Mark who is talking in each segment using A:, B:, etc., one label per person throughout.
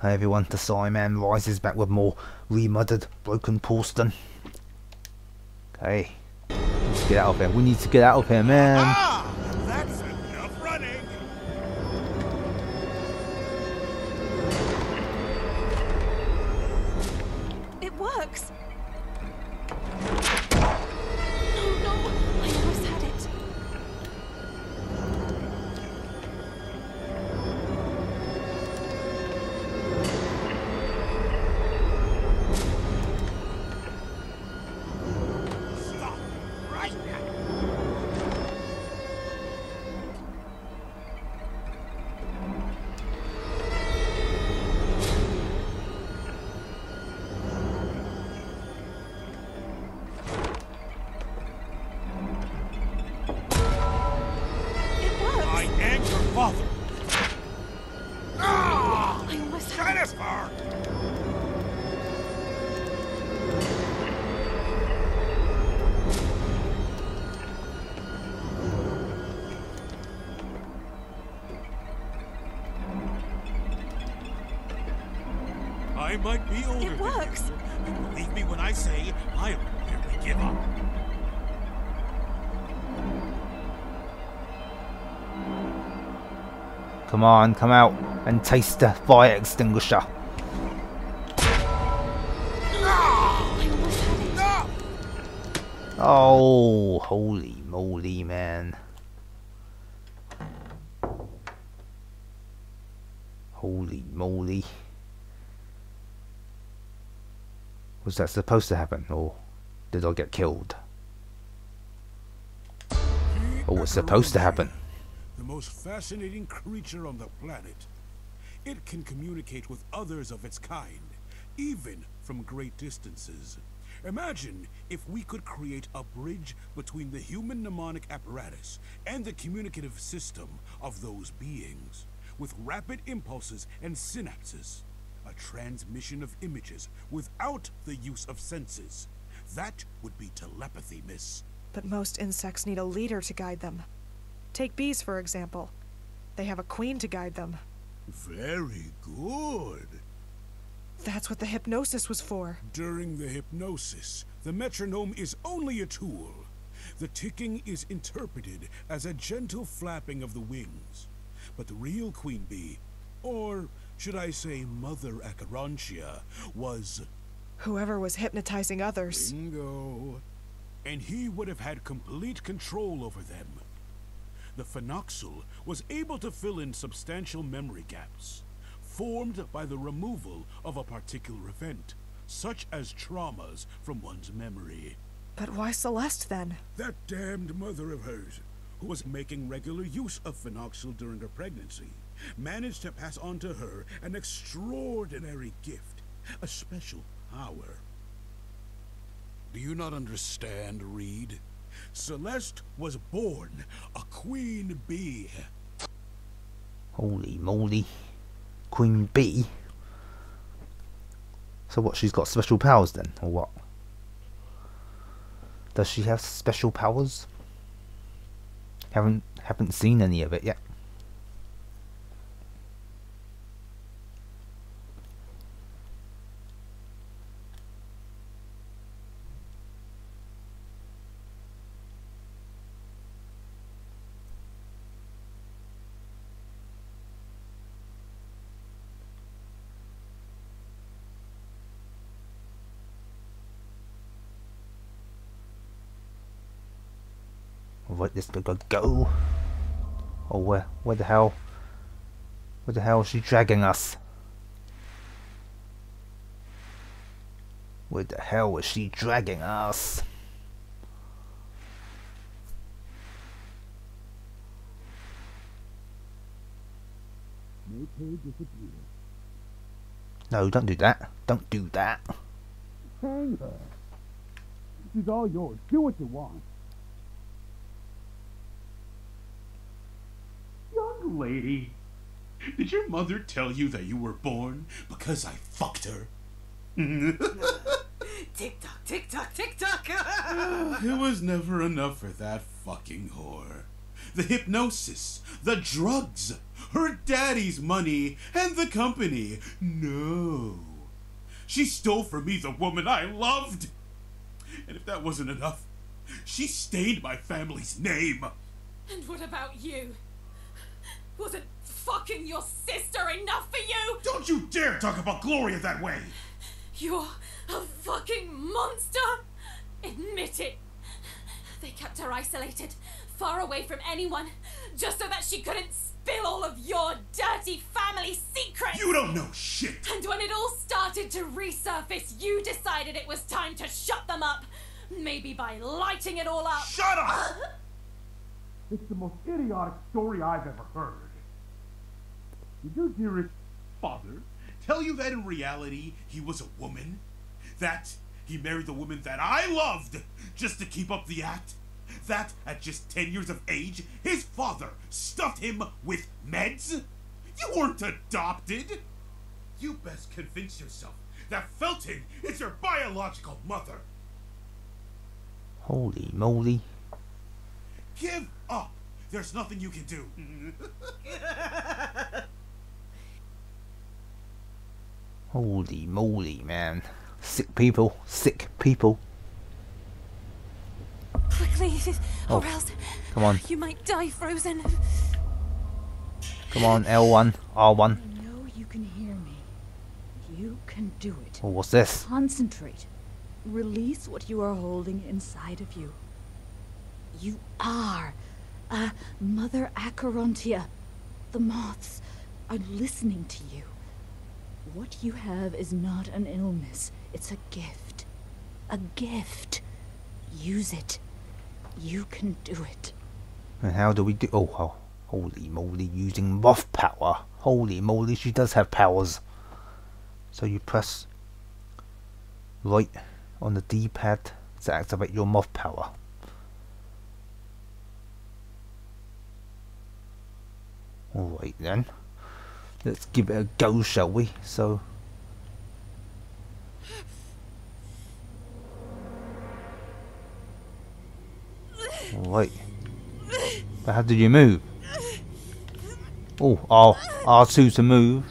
A: Hey everyone, the Si Man rises back with more Remothered, broken porcelain. Okay. Let's get out of here. We need to get out of here, man.
B: You, believe me when I say never give up.
A: Come on, come out and taste the fire extinguisher.
C: I!
A: Oh, holy moly, man. Holy moly. Was that supposed to happen, or did I get killed? Or was supposed to happen?
B: The most fascinating creature on the planet. It can communicate with others of its kind, even from great distances. Imagine if we could create a bridge between the human mnemonic apparatus and the communicative system of those beings, with rapid impulses and synapses. Transmission of images without the use of senses. That would be telepathy, miss.
D: But most insects need a leader to guide them. Take bees, for example. They have a queen to guide them.
B: Very good.
D: That's what the hypnosis was for.
B: During the hypnosis, the metronome is only a tool. The ticking is interpreted as a gentle flapping of the wings. But the real queen bee, or should I say Mother Acherontia, was
D: Whoever was hypnotizing others.
B: bingo. And he would have had complete control over them. The phenoxyl was able to fill in substantial memory gaps, formed by the removal of a particular event, such as traumas from one's memory.
D: But why Celeste then?
B: That damned mother of hers, who was making regular use of phenoxyl during her pregnancy, managed to pass on to her an extraordinary gift, a special power. Do you not understand, Reed? Celeste was born a queen bee.
A: Holy moly. Queen Bee? So what, she's got special powers then, or what? Does she have special powers? Haven't haven't seen any of it yet. Where this gonna go? Oh, where, where the hell? Where the hell is she dragging us? Where the hell is she dragging us? No, don't do that. Don't do that.
B: Hang. This is all yours. Do what you want. Young lady, did your mother tell you that you were born because I fucked her?
E: Tick tock, tick tock, tick tock.
B: it was never enough for that fucking whore. the hypnosis, the drugs, her daddy's money, and the company. No. She stole from me the woman I loved. And if that wasn't enough, she stained my family's name.
F: And what about you? Wasn't fucking your sister enough for you?
B: Don't you dare talk about Gloria that way!
F: You're a fucking monster! Admit it! They kept her isolated, far away from anyone, just so that she couldn't spill all of your dirty family secrets!
B: You don't know shit!
F: And when it all started to resurface, you decided it was time to shut them up! Maybe by lighting it all up!
B: Shut up! it's the most idiotic story I've ever heard. Did your dearest father tell you that in reality he was a woman? That he married the woman that I loved just to keep up the act? That at just 10 years of age, his father stuffed him with meds? You weren't adopted! You best convince yourself that Felton is your biological mother.
A: Holy moly.
B: Give up! There's nothing you can do.
A: Holy moly, man. Sick people. Sick people.
F: Quickly, oh, or
A: Oh,
F: else
A: Come on.
F: you might die frozen.
A: Come on, L1, R1.
G: I know you can hear me. You can do it.
A: Oh, what's this?
G: Concentrate. Release what you are holding inside of you. You are a Mother Acherontia. The moths are listening to you. What you have is not an illness, it's a gift. A gift. Use it. You can do it.
A: And how do we do? Oh, oh, holy moly! Using moth power. Holy moly! She does have powers. So you press right on the D-pad to activate your moth power. All right then. Let's give it a go, shall we? So. Right. But how did you move? Oh, R, R2 to move.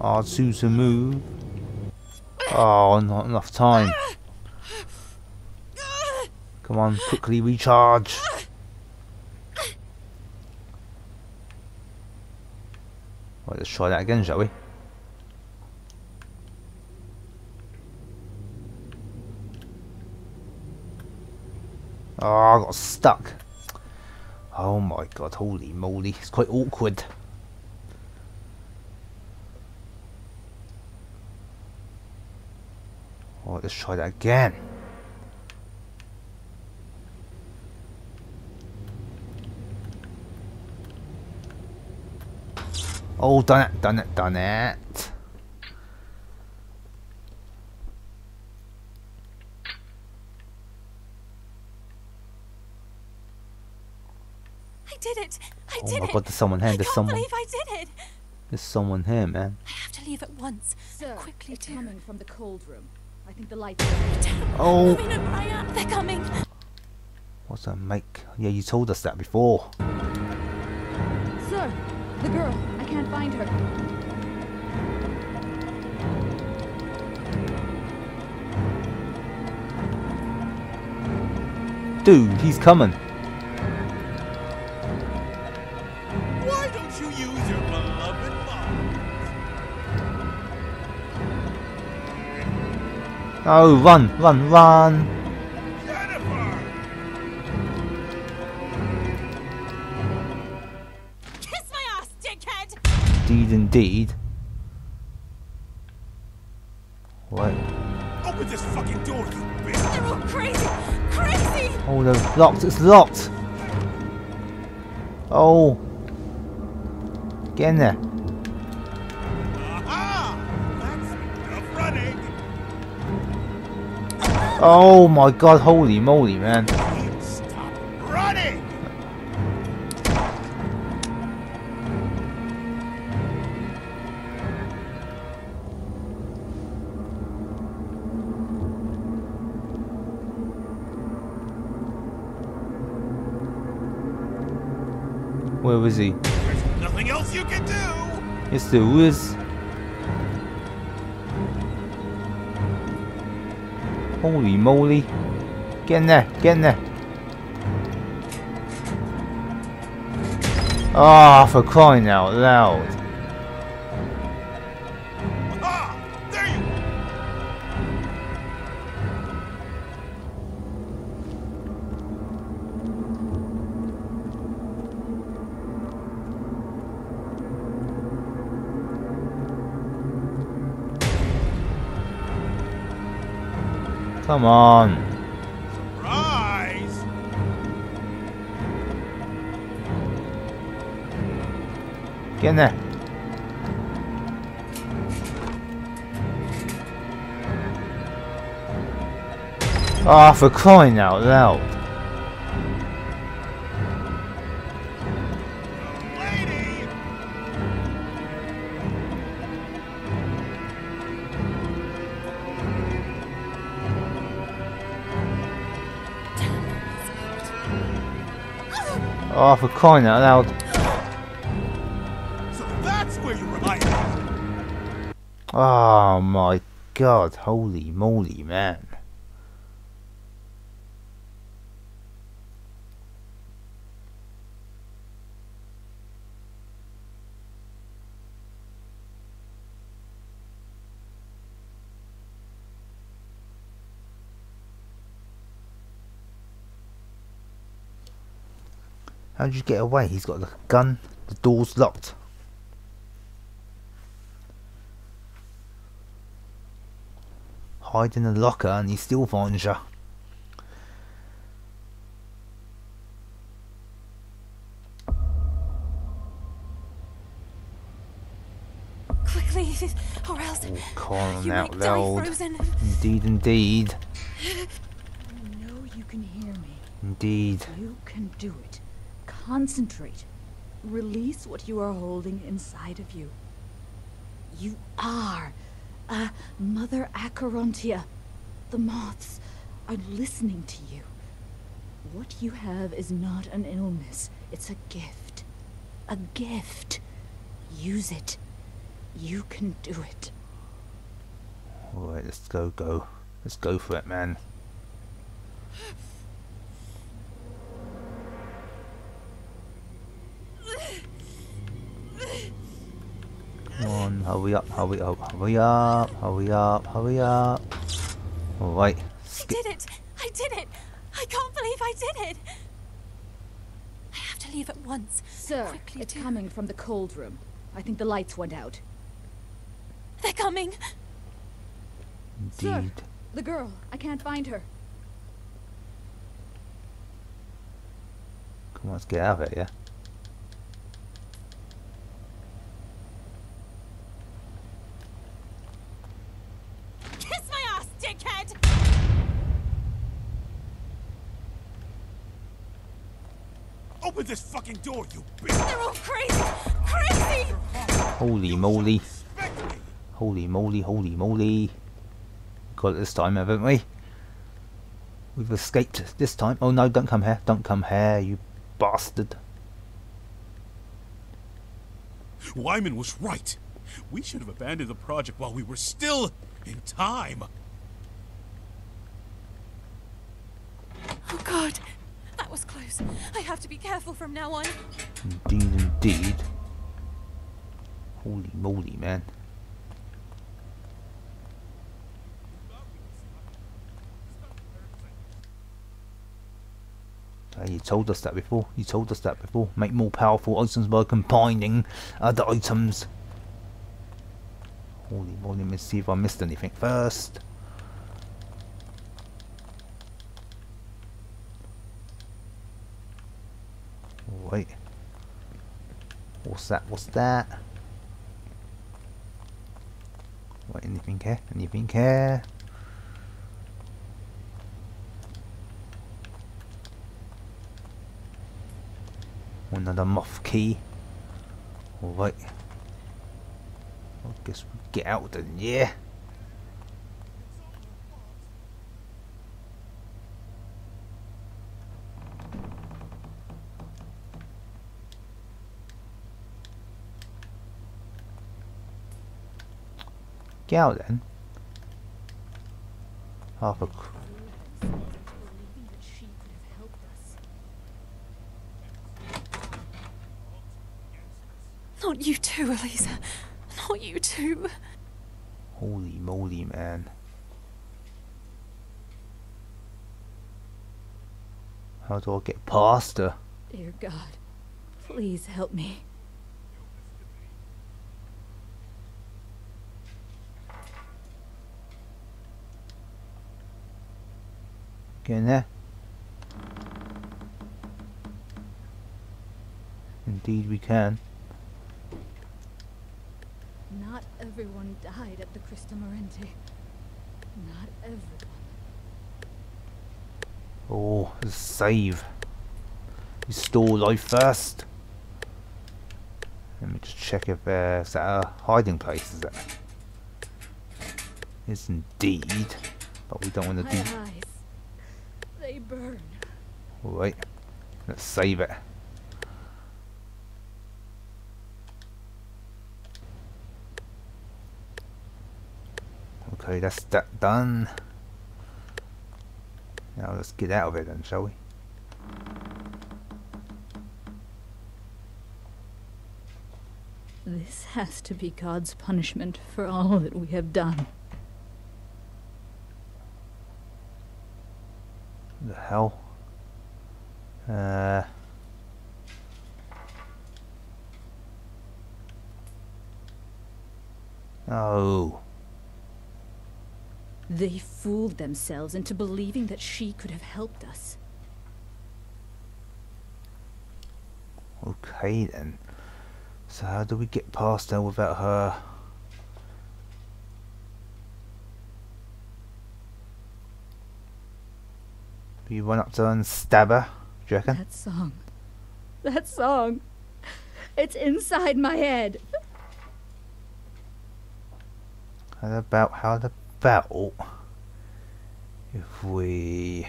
A: R2 to move. Oh, not enough time. Come on, quickly recharge. Right, let's try that again, shall we? Oh, I got stuck. Oh my god, holy moly. It's quite awkward. Alright, let's try that again. Oh, done it, done it, done it.
F: I did it! I
A: Oh
F: did
A: my
F: it!
A: god, there's someone here,
F: I
A: there's
F: can't
A: someone.
F: believe I did it!
A: There's someone here, man.
F: I have to leave at once.
G: Sir,
F: Quickly,
G: it's coming from the cold room. I think the lights are
A: Oh,
F: Moving and Brian, they're coming.
A: what's that make? Yeah, you told us that before.
G: Sir, the girl. I can't find her.
A: Dude, he's coming.
B: Why don't you use your beloved mom?
A: Oh, run, run, run. Indeed, indeed. What?
B: Open this fucking door, you bitch!
F: They're all crazy! Crazy!
A: Oh, no, it's locked. It's locked. Oh. Get in there.
B: Aha! That's enough running!
A: Oh my god, holy moly, man. Is he?
E: There's nothing else you can do.
A: Yes, there is. Holy moly. Get in there, get in there. Ah, for crying out loud. Come on.
E: Rise.
A: Get in there. Ah, for crying out loud. Ah, for crying out loud.
E: So that's where you were hiding.
A: Oh my god, holy moly, man. How'd you get away? He's got the gun, the door's locked. Hide in the locker and he still finds you.
F: Quickly, or else
A: Oh, crying
F: you
A: out
F: might die
A: loud.
F: frozen.
A: Indeed, indeed,
G: I know you can hear me.
A: indeed.
G: You can do it. Concentrate. Release what you are holding inside of you. You are a Mother Acherontia. The moths are listening to you. What you have is not an illness, it's a gift. A gift. Use it. You can do it.
A: Alright, let's go, go. Let's go for it, man. Come on, hurry up, hurry up, hurry up, hurry up, hurry up. Alright,
F: I did it! I did it! I can't believe I did it! I have to leave at once.
G: Sir,
F: Quickly
G: it's
F: do.
G: coming from the cold room. I think the lights went out.
F: They're coming!
G: Sir, the girl. I can't find her.
A: Come on, let's get out of here, yeah?
E: Open this fucking door, you bitch.
F: They're all crazy! Crazy!
A: Holy moly. Holy moly, holy moly. Got it this time, haven't we? We've escaped this time. Oh no, don't come here. Don't come here, you bastard.
E: Wyman was right. We should have abandoned the project while we were still in time.
F: Oh god! I have to be careful from now on.
A: Indeed, indeed. Holy moly, man. You told us that before. You told us that before. Make more powerful items by combining other items. Holy moly, let me see if I missed anything first. Wait. What's that? What's that? What, anything here? Anything here? Another moth key. Alright. I guess we get out then, yeah. Out then. Half a. cr-
G: Believing that she could have helped us.
F: Not you too, Elisa. Not you too.
A: Holy moly, man. How do I get past her?
G: Dear God, please help me.
A: There. Indeed we can.
G: Not everyone died at the Crista Morente. Not everyone.
A: Oh, save. Restore life first. Let me just check if uh, that a hiding place, is it? Yes, indeed. But we don't want to do...
G: eyes.
A: Wait. Let's save it. Okay, that's that done. Now let's get out of it then, shall we?
G: This has to be God's punishment for all that we have done.
A: the hell? Uh. Oh.
G: They fooled themselves into believing that she could have helped us.
A: Okay then. So how do we get past her without her? You run up to her and stab her? Do you reckon?
G: That song. That song. It's inside my head.
A: How about how about if we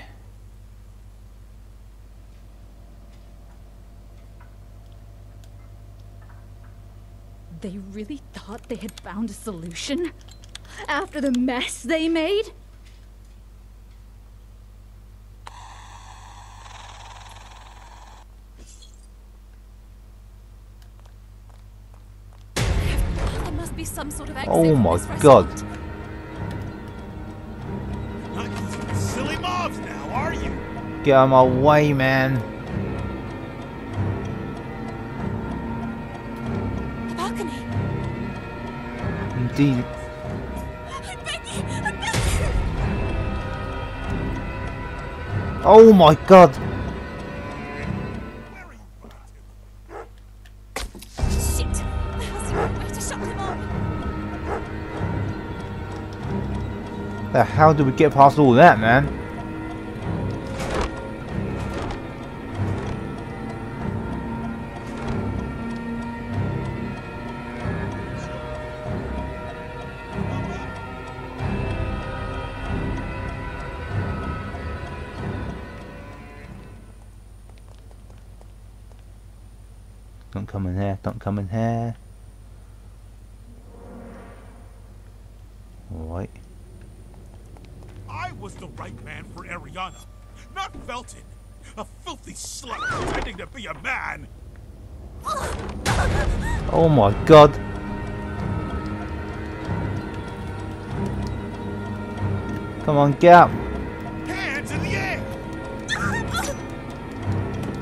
G: They really thought they had found a solution? After the mess they made?
F: There must be some sort of exit
A: Oh my
F: this
A: God.
F: restaurant.
B: Not using silly mobs now, are you?
A: get out of my way, man?
F: The balcony.
A: Indeed.
F: I beg you. I beg you.
A: Oh my god! The hell do we get past all that, man? My god. Come on, get up.
B: Hands in the air.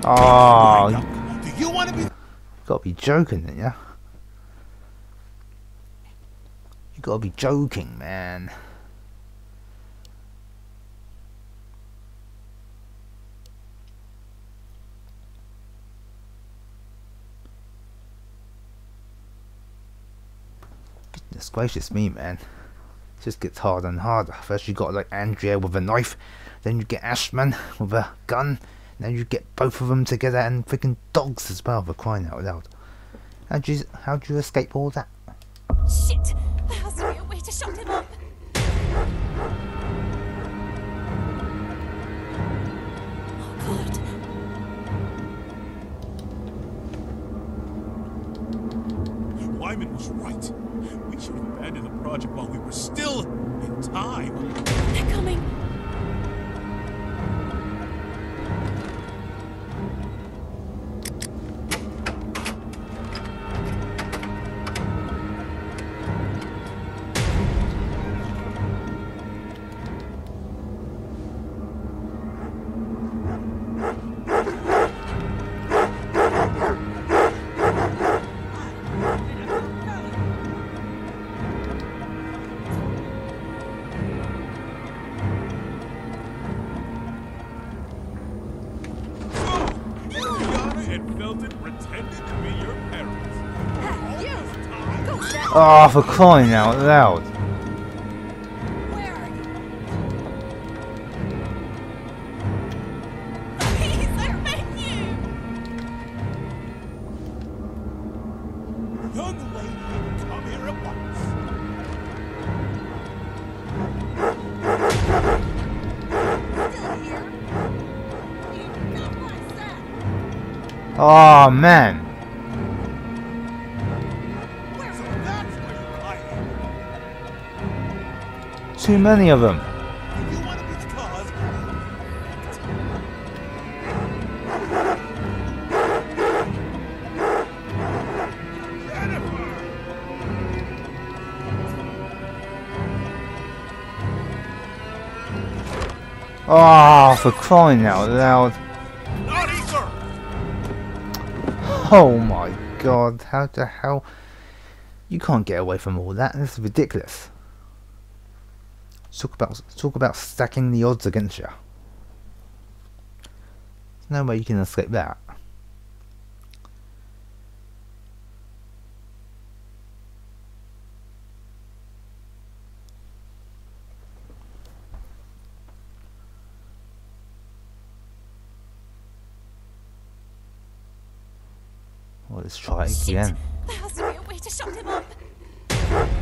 A: Oh,
B: do you want to be?
A: gotta be joking, didn't ya? You gotta be joking, man. Gracious me, man. It just gets harder and harder. First you got like Andrea with a knife, then you get Ashmann with a gun, then you get both of them together and freaking dogs as well for crying out loud. How'd you, how'd you escape all that?
F: Shit. There has to be a way to shut them up. Oh God.
B: Wyman was right. Have
F: ended the project while we were still in time.
B: They're coming.
A: Oh, for crying out loud.
H: Where are
A: Too many of them. Oh, for crying out loud. Oh my god, how the hell? You can't get away from all that. This is ridiculous. Talk about talk about stacking the odds against you. There's no way you can escape that. Well, let's try oh,
H: Shit!
A: again.
H: There has to be a way to shut him up.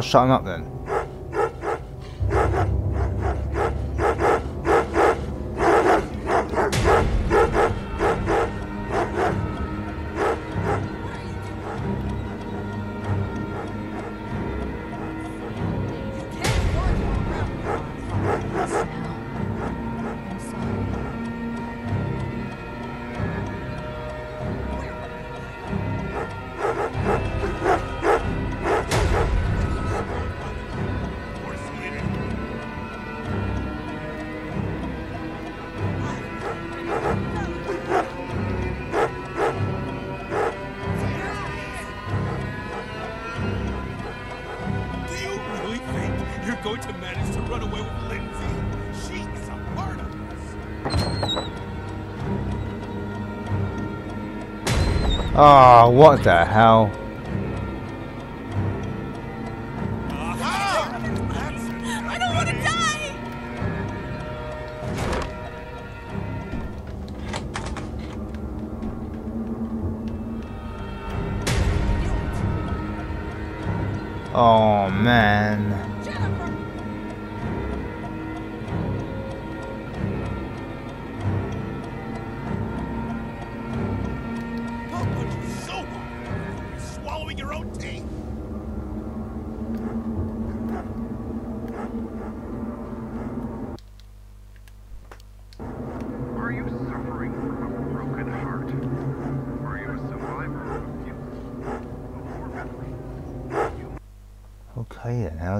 A: How do I shut him up then? Ah, what the hell?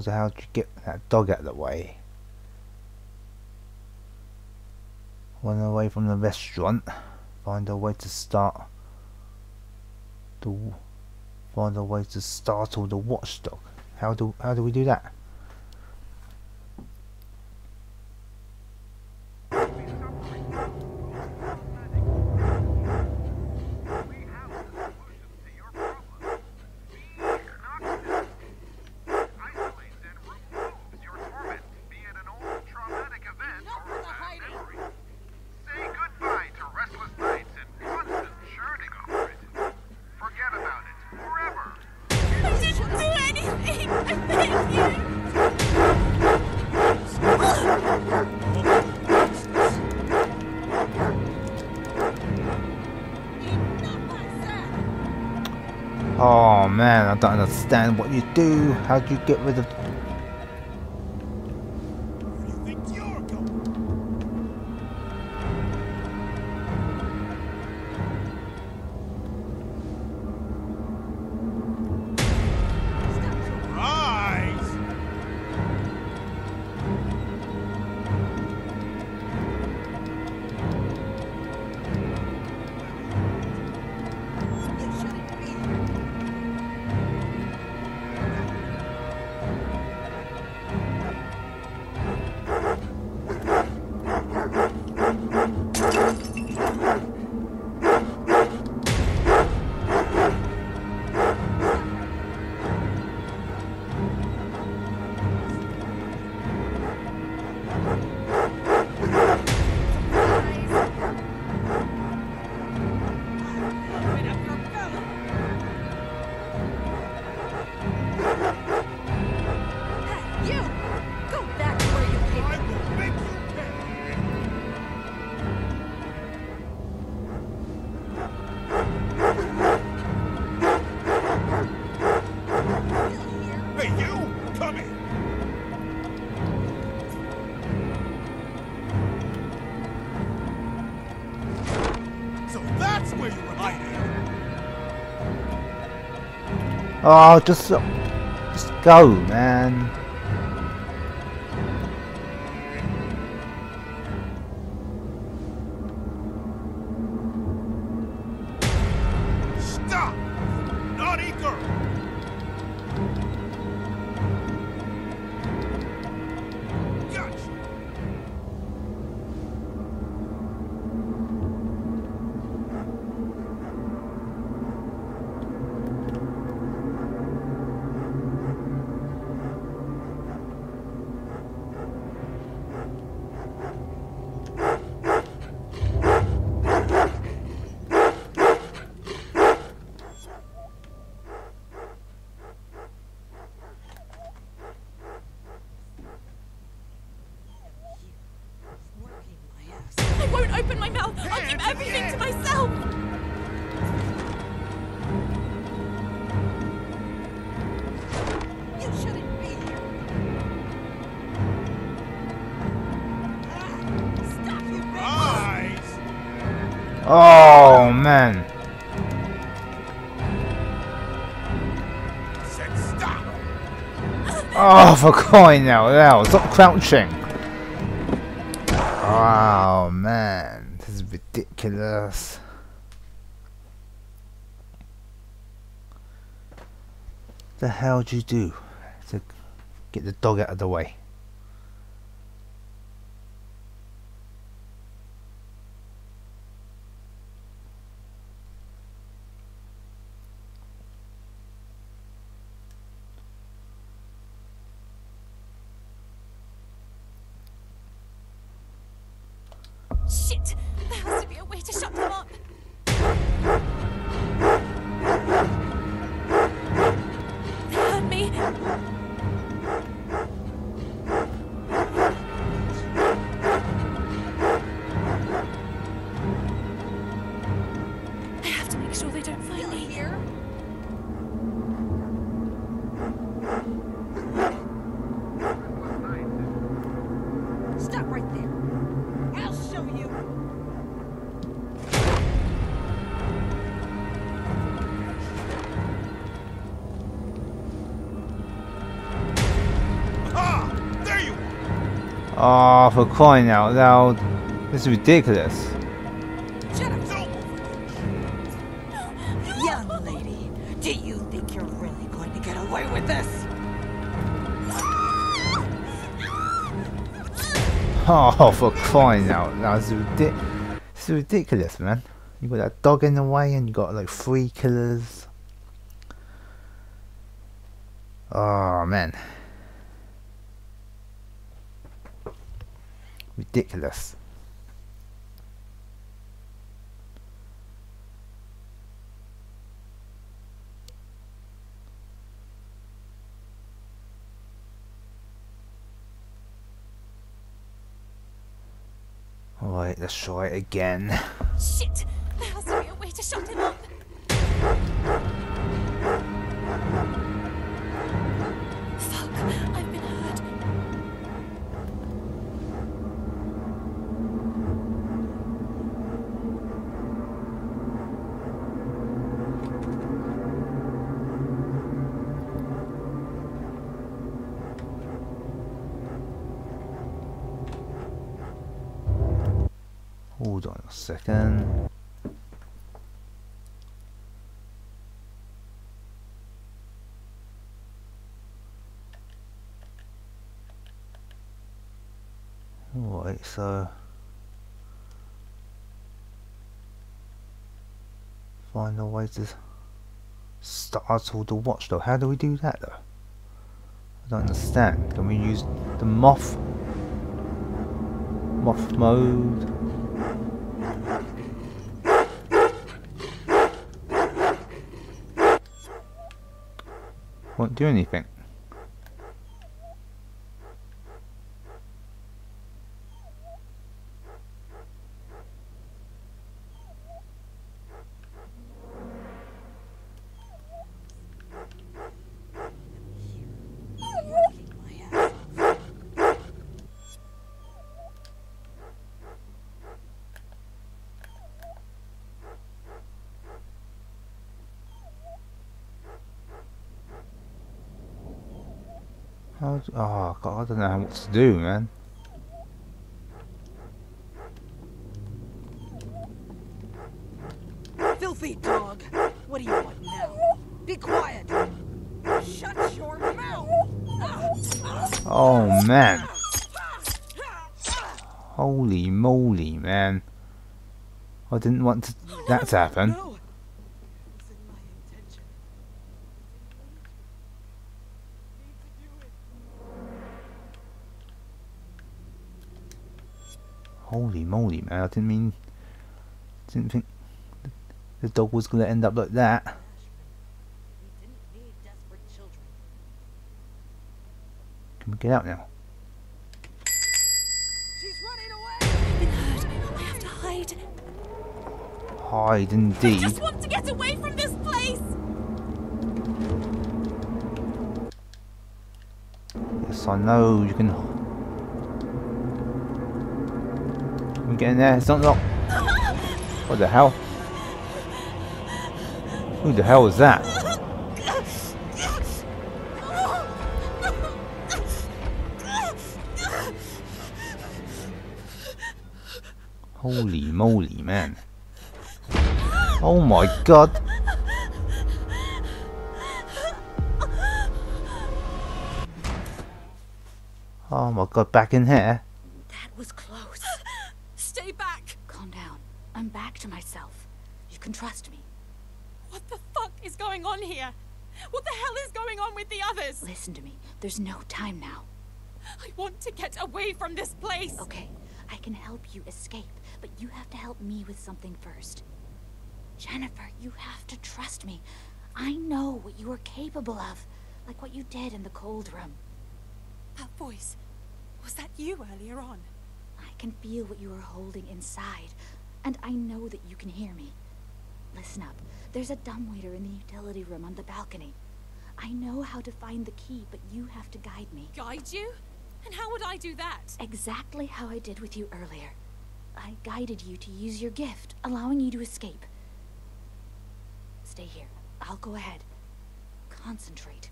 A: How would you get that dog out of the way? Run away from the restaurant. Find a way to start the find a way to startle the watchdog. How do how do we do that? Do you get rid of... Oh, just... Just go, man.
F: Open my mouth. I'll keep everything to myself.
H: You shouldn't be here. Stop, you
B: Rise!
A: Oh, man. Oh, for crying out loud. Stop crouching. Ridiculous. The hell did you do to get the dog out of the way?
F: Shit! There has to be
A: Oh, for crying out loud. This is ridiculous.
H: Shut up.
B: Don't move!
H: Young lady, do you think you're really going to get away with this?
A: Oh, for crying out loud. This is, ridi- this is ridiculous, man. You got that dog in the way and you got like three killers. Oh, man. Ridiculous. Alright, let's try it again.
F: Shit! There has to be a way to shut him up.
A: Second. Alright, so find a way to startle the watch though. How do we do that though? I don't understand. Can we use the moth moth mode? Won't do anything. How do, oh god, don't know to do, man.
H: Filthy dog! What do you want now? Be quiet! Shut your mouth!
A: Oh man. Holy moly, man. I didn't want to, oh, that to happen.
H: No! Wasn't my intention. Need to do it.
A: Holy moly, man. I didn't mean. Didn't think the dog was going to end up like that.
H: We didn't need desperate children.
A: Can we get out now?
H: She's running away!
C: Been heard. I have to hide.
A: Hide
F: I
A: indeed.
F: just want to get away from this place!
A: Yes, I know you can. Can we get in there? Not locked. What the hell? Who the hell is that? Holy moly, man. Oh my god. Oh my god, back in here.
G: That was close.
F: Stay back!
G: Calm down. I'm back to myself. You can trust me.
F: What the fuck is going on here? What the hell is going on with the others?
G: Listen to me. There's no time now.
F: I want to get away from this place!
G: Okay, I can help you escape, but you have to help me with something first. Jennifer, you have to trust me. I know what you are capable of, like what you did in the cold room.
F: That voice. Was that you earlier on?
G: I can feel what you are holding inside, and I know that you can hear me. Listen up. There's a dumbwaiter in the utility room on the balcony. I know how to find the key, but you have to guide me.
F: Guide you? And how would I do that?
G: Exactly how I did with you earlier. I guided you to use your gift, allowing you to escape. Stay here. I'll go ahead. Concentrate.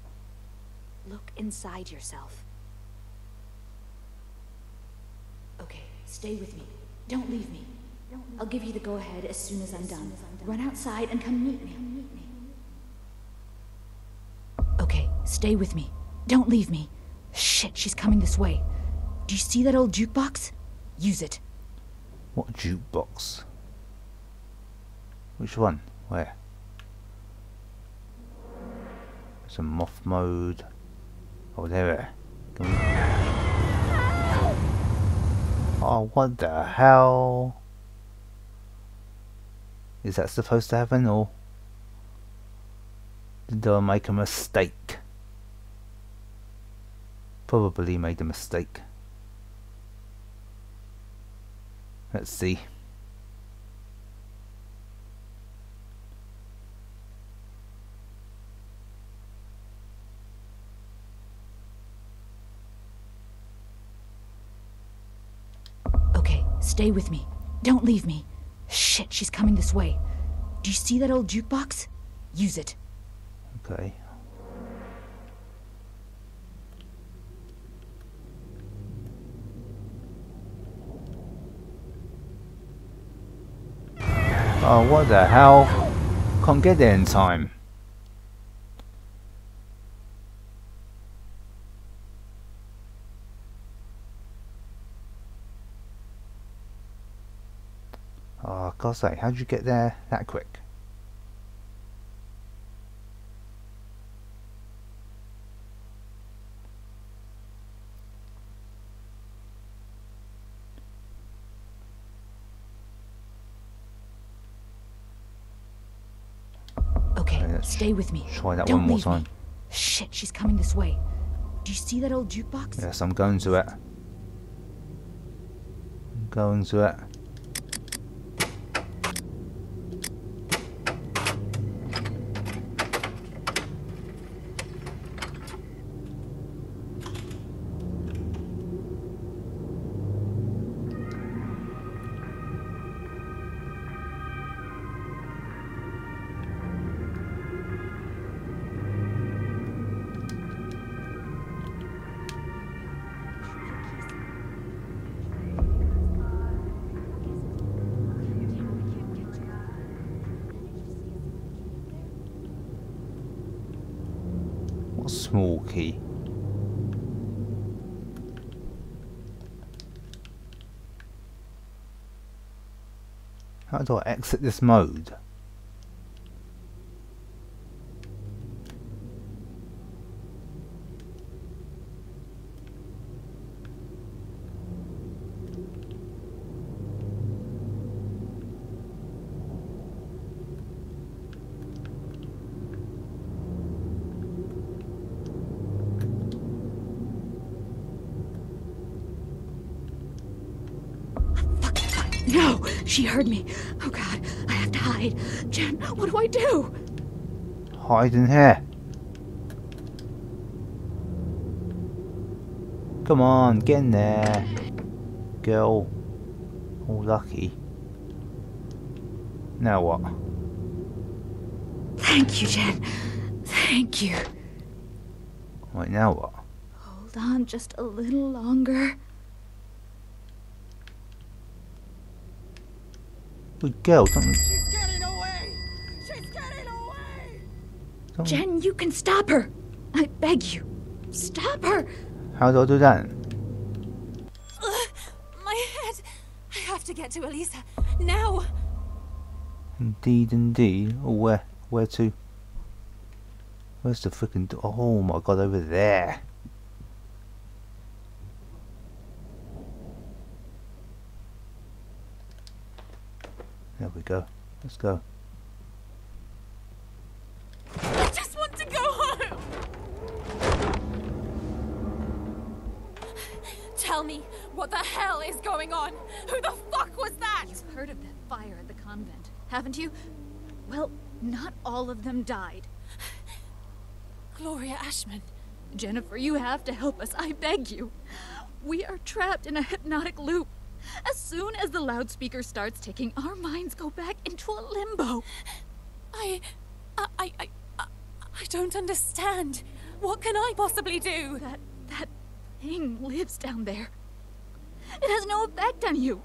G: Look inside yourself. Okay, stay with me. Don't leave me. I'll give you the go ahead as soon as I'm done. Run outside and come meet me. Okay, stay with me. Don't leave me. Shit, she's coming this way. Do you see that old jukebox? Use it.
A: What jukebox? Which one? Where? It's a moth mode. Oh, there. We... Oh, what the hell? Is that supposed to happen, or did I make a mistake? Probably made a mistake. Let's see.
G: Okay, stay with me. Don't leave me. Shit, she's coming this way. Do you see that old jukebox? Use it.
A: Okay. Oh, what the hell? Can't get there in time. Ah, oh, God's sake, how'd you get there that quick?
G: Okay,
A: let's
G: stay with me.
A: Try that
G: Don't
A: one more
G: leave me.
A: time.
G: Shit, she's coming this way. Do you see that old jukebox?
A: Yes, I'm going to it. I'm going to it. I exit this mode?
G: No, she heard me. Oh god, I have to hide. Jen, what do I do?
A: Hide in here. Come on, get in there. Girl. Oh, lucky. Now what?
G: Thank you, Jen. Thank you.
A: Right, now what?
G: Hold on just a little longer.
A: Good girl, don't,
H: She's getting away! She's getting away!
A: don't
G: Jen, you can stop her. I beg you. Stop her.
A: How do I do that?
F: Ugh, my head. I have to get to Elisa. Now.
A: Indeed, indeed. Oh, where? Where to? Where's the freaking? do- Oh my god, over there. There we go. Let's go.
F: I just want to go home. Tell me, what the hell is going on? Who the fuck was that?
G: You've heard of that fire at the convent, haven't you? Well, not all of them died.
F: Gloria Ashmann.
G: Jennifer, you have to help us. I beg you. We are trapped in a hypnotic loop. As soon as the loudspeaker starts ticking, our minds go back into a limbo.
F: I, I, I, I, I- I don't understand. What can I possibly do?
G: That that thing lives down there. It has no effect on you.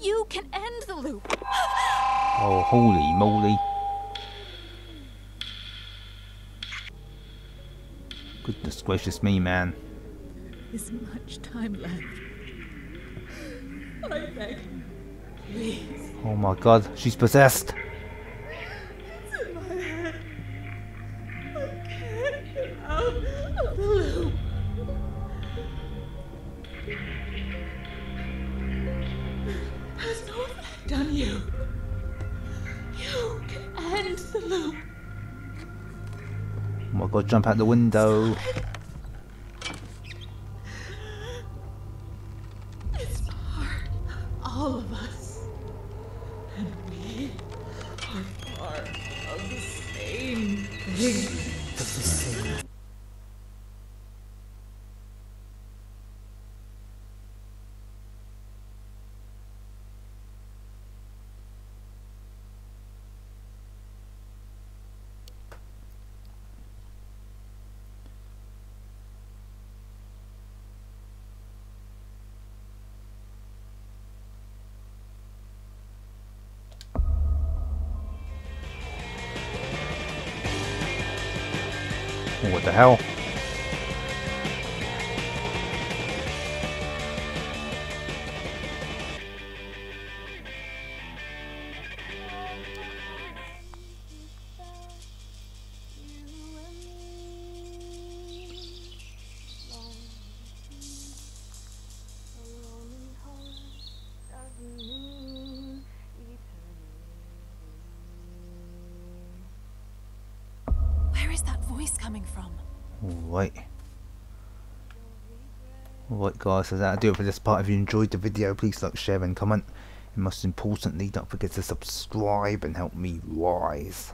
G: You can end the loop.
A: Oh, holy moly. Goodness gracious me, man.
G: Is much time left. I beg, please.
A: Oh my god, she's possessed.
G: It's in my head. I can't get out of the loop. Has no effect on you. You can end the loop.
A: Oh my god, jump out the window.
G: All of us. And we are part of the same thing.
H: What the hell? Guys, so that'll do it for this part. If you enjoyed the video, please like, share and comment. And most importantly, don't forget to subscribe and help me rise.